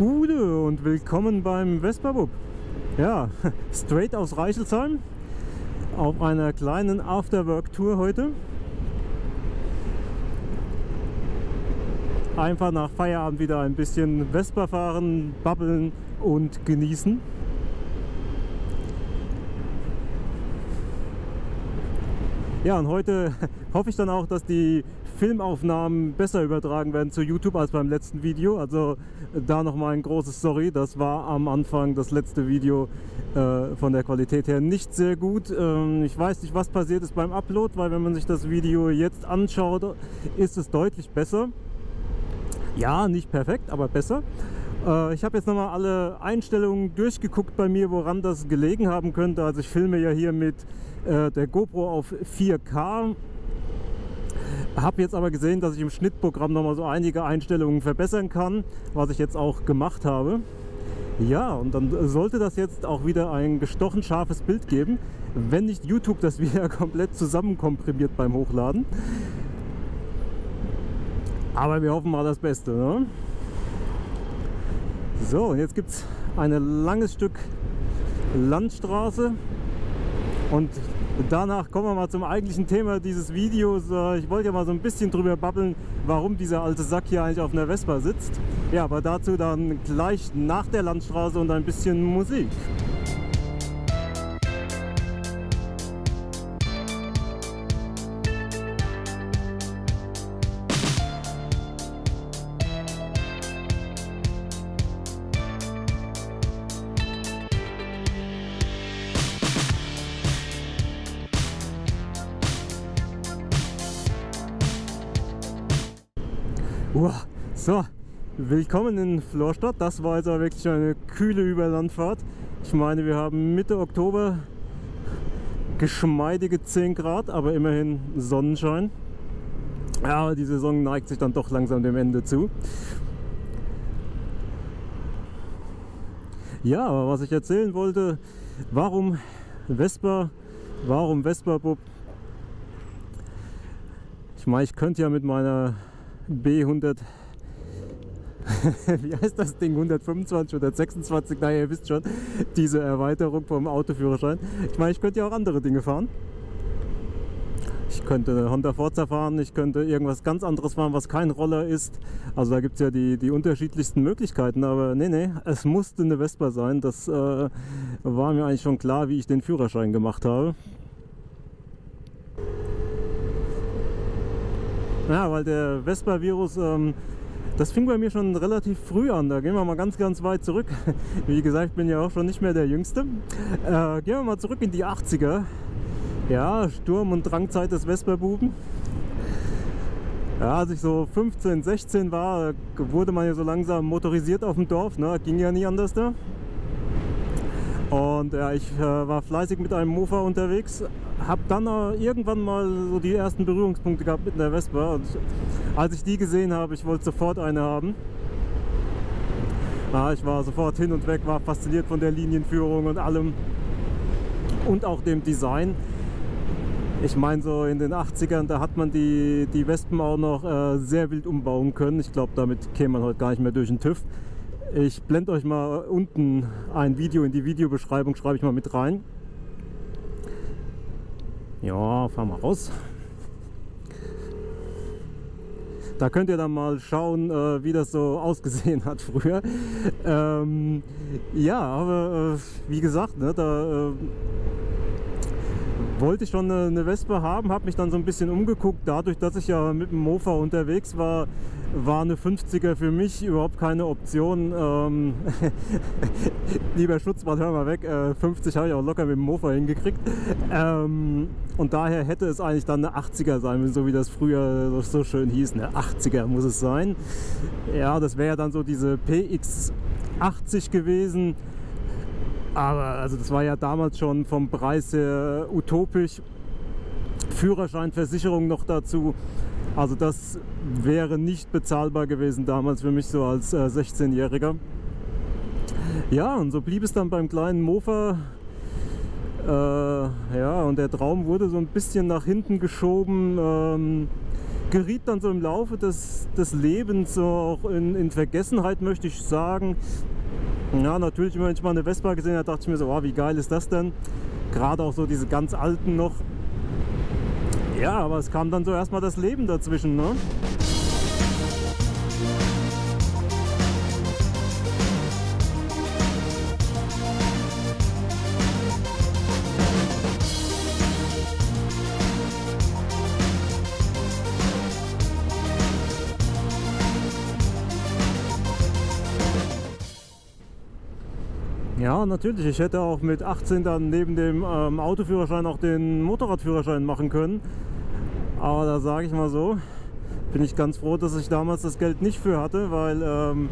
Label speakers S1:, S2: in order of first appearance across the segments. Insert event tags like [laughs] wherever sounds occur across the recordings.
S1: Gute und willkommen beim Vespa-Bub. Ja, [laughs] straight aus Reichelsheim auf einer kleinen Afterwork-Tour heute. Einfach nach Feierabend wieder ein bisschen Vespa fahren, babbeln und genießen. Ja, und heute [laughs] hoffe ich dann auch, dass die Filmaufnahmen besser übertragen werden zu YouTube als beim letzten Video. Also da nochmal ein großes Sorry. Das war am Anfang das letzte Video äh, von der Qualität her nicht sehr gut. Ähm, ich weiß nicht, was passiert ist beim Upload, weil wenn man sich das Video jetzt anschaut, ist es deutlich besser. Ja, nicht perfekt, aber besser. Äh, ich habe jetzt nochmal alle Einstellungen durchgeguckt bei mir, woran das gelegen haben könnte. Also ich filme ja hier mit äh, der GoPro auf 4K habe jetzt aber gesehen, dass ich im Schnittprogramm noch mal so einige Einstellungen verbessern kann, was ich jetzt auch gemacht habe. Ja, und dann sollte das jetzt auch wieder ein gestochen scharfes Bild geben, wenn nicht YouTube das [laughs] wieder komplett zusammenkomprimiert beim Hochladen. Aber wir hoffen mal das Beste. Ne? So, jetzt gibt es ein langes Stück Landstraße und danach kommen wir mal zum eigentlichen Thema dieses Videos. Äh, ich wollte ja mal so ein bisschen drüber babbeln, warum dieser alte Sack hier eigentlich auf einer Vespa sitzt. Ja, aber dazu dann gleich nach der Landstraße und ein bisschen Musik. Uah, so, willkommen in Florstadt. Das war jetzt aber wirklich eine kühle Überlandfahrt. Ich meine, wir haben Mitte Oktober geschmeidige 10 Grad, aber immerhin Sonnenschein. Ja, die Saison neigt sich dann doch langsam dem Ende zu. Ja, aber was ich erzählen wollte, warum Vespa, warum Vespa-Bub? Ich meine, ich könnte ja mit meiner B100 [laughs] wie heißt das Ding, 125 oder 26, naja, ihr wisst schon, diese Erweiterung vom Autoführerschein. Ich meine, ich könnte ja auch andere Dinge fahren. Ich könnte Honda Forza fahren, ich könnte irgendwas ganz anderes fahren, was kein Roller ist. Also da gibt es ja die, die unterschiedlichsten Möglichkeiten, aber nee, nee, es musste eine Vespa sein. Das äh, war mir eigentlich schon klar, wie ich den Führerschein gemacht habe. Ja, weil der Vespa-Virus, ähm, das fing bei mir schon relativ früh an. Da gehen wir mal ganz, ganz weit zurück. [laughs] Wie gesagt, ich bin ja auch schon nicht mehr der Jüngste. Äh, gehen wir mal zurück in die 80er. Ja, Sturm- und Drangzeit des Vespa-Buben. Ja, als ich so 15, 16 war, wurde man ja so langsam motorisiert auf dem Dorf. Ne? Ging ja nie anders da. Und ja, ich äh, war fleißig mit einem Mofa unterwegs, habe dann äh, irgendwann mal so die ersten Berührungspunkte gehabt mit der Vespa. Und als ich die gesehen habe, ich wollte sofort eine haben. Ja, ich war sofort hin und weg, war fasziniert von der Linienführung und allem und auch dem Design. Ich meine, so in den 80ern, da hat man die, die Wespen auch noch äh, sehr wild umbauen können. Ich glaube, damit käme man heute gar nicht mehr durch den TÜV. Ich blende euch mal unten ein Video in die Videobeschreibung, schreibe ich mal mit rein. Ja, fahren wir raus. Da könnt ihr dann mal schauen, äh, wie das so [laughs] ausgesehen hat früher. Ähm, ja, aber äh, wie gesagt, ne, da äh, wollte ich schon eine, eine Wespe haben, habe mich dann so ein bisschen umgeguckt. Dadurch, dass ich ja mit dem Mofa unterwegs war, war eine 50er für mich überhaupt keine Option. Ähm, [laughs] lieber Schutzmann, hör mal weg. Äh, 50 habe ich auch locker mit dem Mofa hingekriegt. Ähm, und daher hätte es eigentlich dann eine 80er sein müssen, so wie das früher so schön hieß. Eine 80er muss es sein. Ja, das wäre ja dann so diese PX80 gewesen. Aber also das war ja damals schon vom Preis her utopisch. Führerschein, Versicherung noch dazu. Also das wäre nicht bezahlbar gewesen damals für mich so als äh, 16-Jähriger. Ja, und so blieb es dann beim kleinen Mofa. Äh, ja, und der Traum wurde so ein bisschen nach hinten geschoben. Ähm, geriet dann so im Laufe des, des Lebens so auch in, in Vergessenheit, möchte ich sagen. Ja, natürlich, wenn ich mal eine Vespa gesehen habe, dachte ich mir so, oh, wie geil ist das denn? Gerade auch so diese ganz alten noch. Ja, aber es kam dann so erstmal das Leben dazwischen, ne? Ja, natürlich. Ich hätte auch mit 18 dann neben dem ähm, Autoführerschein auch den Motorradführerschein machen können. Aber da sage ich mal so, bin ich ganz froh, dass ich damals das Geld nicht für hatte, weil ähm,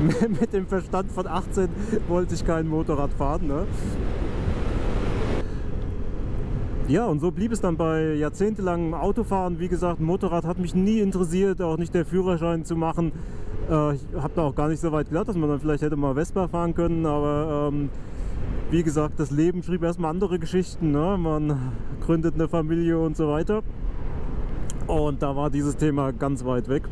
S1: [laughs] mit dem Verstand von 18 wollte ich kein Motorrad fahren. Ne? Ja, und so blieb es dann bei jahrzehntelangem Autofahren. Wie gesagt, Motorrad hat mich nie interessiert, auch nicht der Führerschein zu machen. Äh, ich habe da auch gar nicht so weit gedacht, dass man dann vielleicht hätte mal Vespa fahren können, aber ähm, wie gesagt, das Leben schrieb erstmal andere Geschichten. Ne? Man gründet eine Familie und so weiter. Und da war dieses Thema ganz weit weg.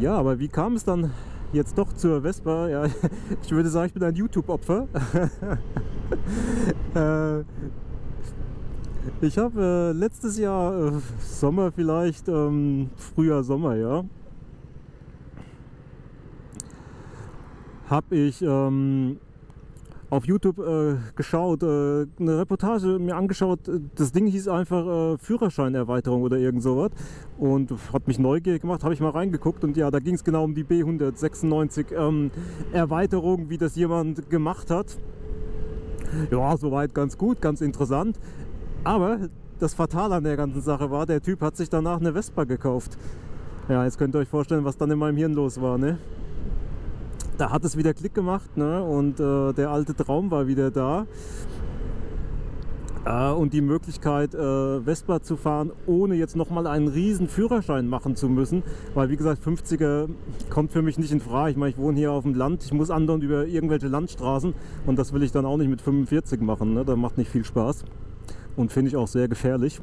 S1: Ja, aber wie kam es dann jetzt doch zur Vespa? Ja, [laughs] ich würde sagen, ich bin ein YouTube-Opfer. [laughs] äh, ich habe äh, letztes Jahr, äh, Sommer vielleicht, ähm, früher Sommer, ja, habe ich ähm, auf YouTube äh, geschaut, äh, eine Reportage mir angeschaut. Das Ding hieß einfach äh, Führerscheinerweiterung oder irgend sowas und hat mich neugierig gemacht, habe ich mal reingeguckt und ja, da ging es genau um die B196 ähm, Erweiterung, wie das jemand gemacht hat. Ja, soweit ganz gut, ganz interessant. Aber das Fatale an der ganzen Sache war, der Typ hat sich danach eine Vespa gekauft. Ja, jetzt könnt ihr euch vorstellen, was dann in meinem Hirn los war. Ne? Da hat es wieder Klick gemacht ne? und äh, der alte Traum war wieder da. Äh, und die Möglichkeit, äh, Vespa zu fahren, ohne jetzt nochmal einen riesen Führerschein machen zu müssen. Weil wie gesagt, 50er kommt für mich nicht in Frage. Ich meine, ich wohne hier auf dem Land, ich muss andauernd über irgendwelche Landstraßen und das will ich dann auch nicht mit 45 machen. Ne? Das macht nicht viel Spaß und finde ich auch sehr gefährlich.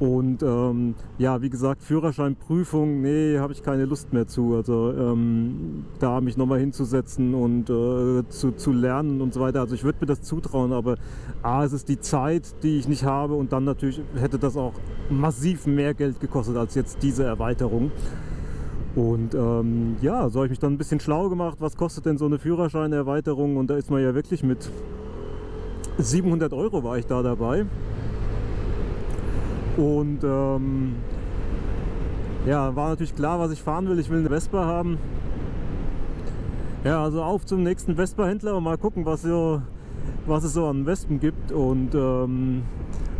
S1: Und ähm, ja, wie gesagt, Führerscheinprüfung, nee, habe ich keine Lust mehr zu. Also ähm, da mich nochmal hinzusetzen und äh, zu, zu lernen und so weiter. Also ich würde mir das zutrauen, aber A, es ist die Zeit, die ich nicht habe und dann natürlich hätte das auch massiv mehr Geld gekostet als jetzt diese Erweiterung. Und ähm, ja, so habe ich mich dann ein bisschen schlau gemacht, was kostet denn so eine Führerscheinerweiterung und da ist man ja wirklich mit 700 Euro war ich da dabei. Und ähm, ja, war natürlich klar, was ich fahren will. Ich will eine Vespa haben. Ja, also auf zum nächsten Vespa-Händler und mal gucken, was, so, was es so an Wespen gibt. Und ähm,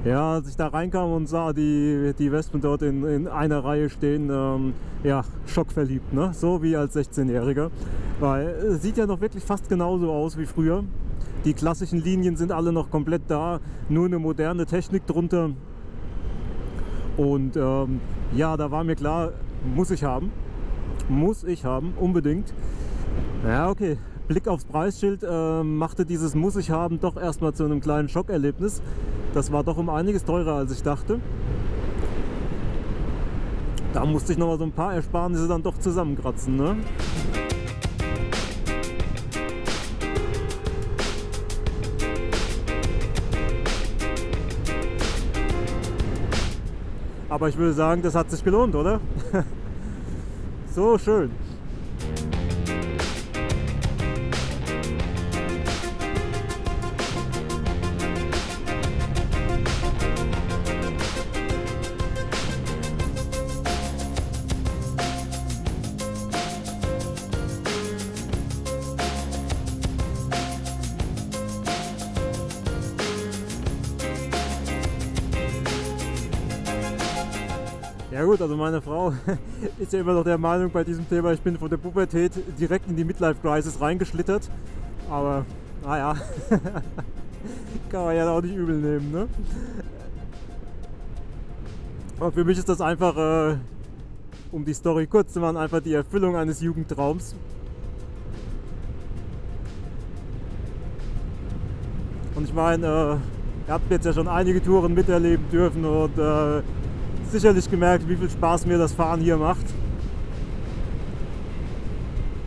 S1: ja, als ich da reinkam und sah die, die Wespen dort in, in einer Reihe stehen, ähm, ja, schockverliebt, ne? so wie als 16-Jähriger. Weil es sieht ja noch wirklich fast genauso aus wie früher. Die klassischen Linien sind alle noch komplett da, nur eine moderne Technik drunter. Und ähm, ja, da war mir klar, muss ich haben. Muss ich haben, unbedingt. Ja, okay. Blick aufs Preisschild äh, machte dieses Muss ich haben doch erstmal zu einem kleinen Schockerlebnis. Das war doch um einiges teurer als ich dachte. Da musste ich noch mal so ein paar Ersparnisse dann doch zusammenkratzen. Ne? Aber ich würde sagen, das hat sich gelohnt, oder? [laughs] so schön. Gut, also meine Frau [laughs] ist ja immer noch der Meinung bei diesem Thema, ich bin von der Pubertät direkt in die Midlife Crisis reingeschlittert. Aber naja, [laughs] kann man ja auch nicht übel nehmen. Ne? Aber für mich ist das einfach, äh, um die Story kurz zu machen, einfach die Erfüllung eines Jugendtraums. Und ich meine, äh, Ihr habt jetzt ja schon einige Touren miterleben dürfen und äh, sicherlich gemerkt, wie viel Spaß mir das Fahren hier macht.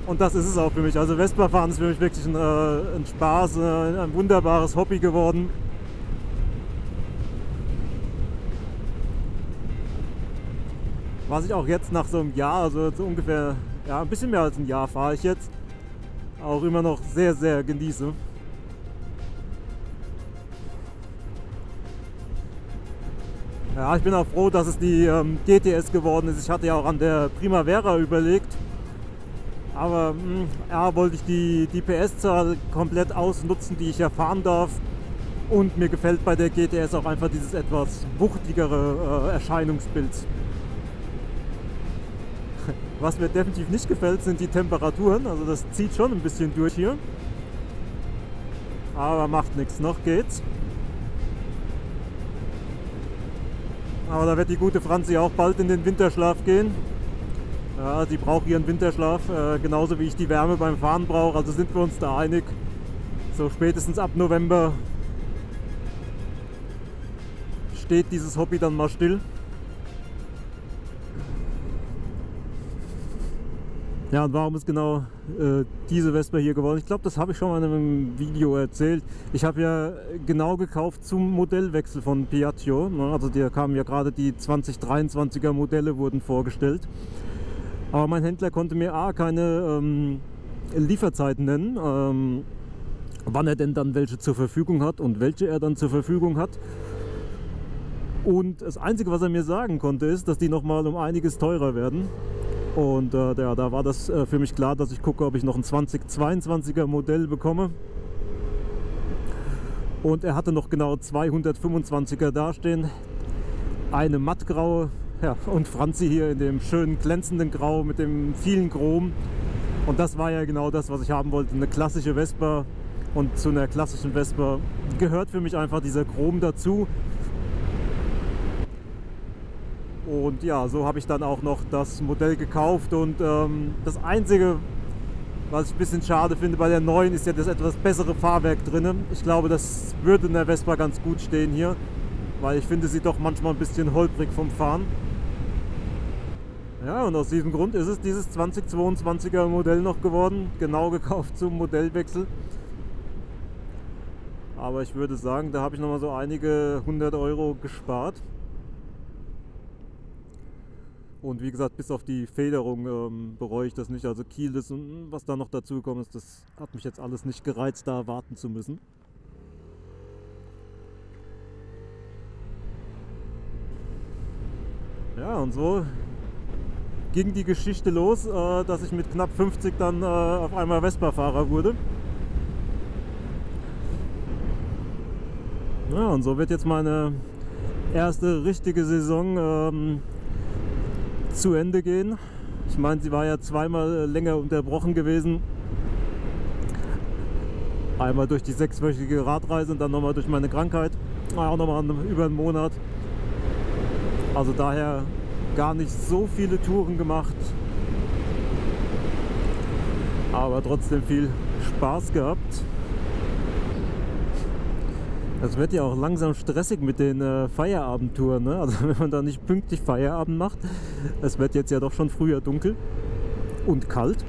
S1: Und das ist es auch für mich. Also Vespa fahren ist für mich wirklich ein, äh, ein Spaß, äh, ein wunderbares Hobby geworden. Was ich auch jetzt nach so einem Jahr, also so ungefähr, ja, ein bisschen mehr als ein Jahr fahre ich jetzt, auch immer noch sehr, sehr genieße. Ja, ich bin auch froh, dass es die ähm, GTS geworden ist. Ich hatte ja auch an der Primavera überlegt. Aber mh, hm, ja, wollte ich die, die PS-Zahl komplett ausnutzen, die ich erfahren darf. Und mir gefällt bei der GTS auch einfach dieses etwas wuchtigere äh, Erscheinungsbild. [laughs] Was mir definitiv nicht gefällt, sind die Temperaturen. Also das zieht schon ein bisschen durch hier. Aber macht nichts, noch geht's. Aber da wird die gute Franzi auch bald in den Winterschlaf gehen. Ja, sie braucht ihren Winterschlaf, äh, genauso wie ich die Wärme beim Fahren brauche. Also sind wir uns da einig. So spätestens ab November steht dieses Hobby dann mal still. Ja, und warum ist genau äh, diese Vespa hier geworden? Ich glaube, das habe ich schon mal in einem Video erzählt. Ich habe ja genau gekauft zum Modellwechsel von Piaggio. Ne? Also da kamen ja gerade die 2023er Modelle wurden vorgestellt. Aber mein Händler konnte mir A, keine ähm, Lieferzeiten nennen, ähm, wann er denn dann welche zur Verfügung hat und welche er dann zur Verfügung hat. Und das Einzige, was er mir sagen konnte, ist, dass die nochmal um einiges teurer werden. Und äh, ja, da war das äh, für mich klar, dass ich gucke, ob ich noch ein 2022er Modell bekomme. Und er hatte noch genau 225er dastehen. Eine mattgraue ja, und Franzi hier in dem schönen glänzenden Grau mit dem vielen Chrom. Und das war ja genau das, was ich haben wollte. Eine klassische Vespa. Und zu einer klassischen Vespa gehört für mich einfach dieser Chrom dazu. Und ja, so habe ich dann auch noch das Modell gekauft. Und ähm, das Einzige, was ich ein bisschen schade finde bei der neuen, ist ja das etwas bessere Fahrwerk drin. Ich glaube, das würde in der Vespa ganz gut stehen hier, weil ich finde sie doch manchmal ein bisschen holprig vom Fahren. Ja, und aus diesem Grund ist es dieses 2022er Modell noch geworden, genau [laughs] gekauft zum Modellwechsel. Aber ich würde sagen, da habe ich noch mal so einige hundert Euro gespart. Und wie gesagt, bis auf die Federung ähm, bereue ich das nicht. Also Kiel, das, was da noch dazu gekommen ist, das hat mich jetzt alles nicht gereizt, da warten zu müssen. Ja, und so ging die Geschichte los, äh, dass ich mit knapp 50 dann äh, auf einmal Vespa-Fahrer wurde. Ja, und so wird jetzt meine erste richtige Saison ähm, zu Ende gehen. Ich meine, sie war ja zweimal länger unterbrochen gewesen. Einmal durch die sechswöchige Radreise und dann nochmal durch meine Krankheit. Auch nochmal über einen Monat. Also daher gar nicht so viele Touren gemacht. Aber trotzdem viel Spaß gehabt. Es wird ja auch langsam stressig mit den äh, Feierabendtouren. Ne? Also [laughs] wenn man da nicht pünktlich Feierabend macht. Es wird jetzt ja doch schon früher dunkel und kalt.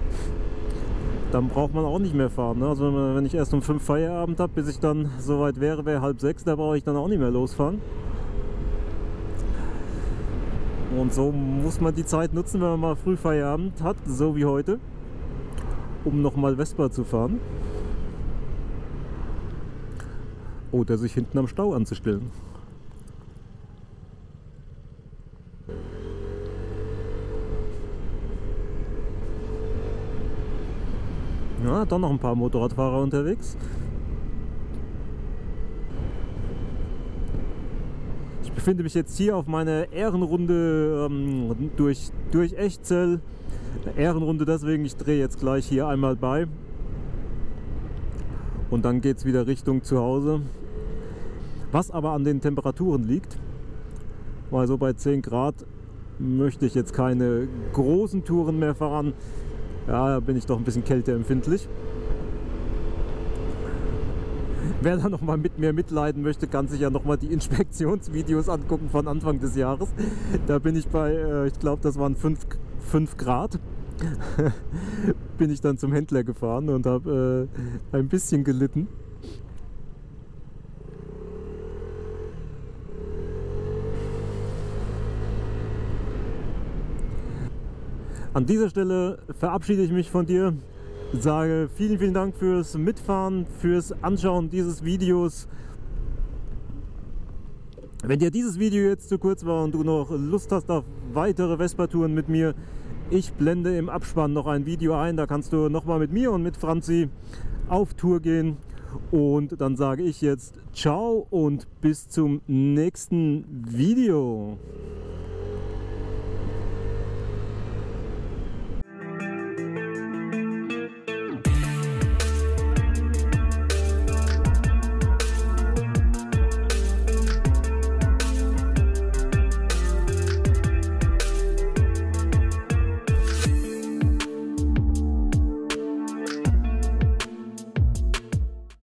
S1: Dann braucht man auch nicht mehr fahren. Ne? Also wenn, ich erst um fünf Feierabend habe, bis ich dann soweit wäre, wäre halb sechs, da brauche ich dann auch nicht mehr losfahren. Und so muss man die Zeit nutzen, wenn man mal früh Feierabend hat, so wie heute, um nochmal Vespa zu fahren. Oder sich hinten am Stau anzustellen. Ja, dann noch ein paar Motorradfahrer unterwegs. Ich befinde mich jetzt hier auf meiner Ehrenrunde ähm, durch, durch Echzell. Ehrenrunde deswegen, ich drehe jetzt gleich hier einmal bei. Und dann geht es wieder Richtung zu Hause. Was aber an den Temperaturen liegt, weil so bei 10 Grad möchte ich jetzt keine großen Touren mehr fahren. Ja, da bin ich doch ein bisschen kälteempfindlich. Wer da noch mal mit mir mitleiden möchte, kann sich ja noch mal die [laughs] Inspektionsvideos angucken von Anfang des Jahres. Da bin ich bei, äh, ich glaube, das waren 5, 5 Grad. Bin ich dann zum Händler gefahren und habe äh, ein bisschen gelitten. An dieser Stelle verabschiede ich mich von dir sage vielen, vielen Dank fürs Mitfahren, fürs Anschauen dieses Videos. Wenn dir dieses Video jetzt zu kurz war und du noch Lust hast auf weitere Vespa-Touren mit mir, ich blende im Abspann noch ein Video ein, da kannst du nochmal mit mir und mit Franzi auf Tour gehen. Und dann sage ich jetzt ciao und bis zum nächsten Video.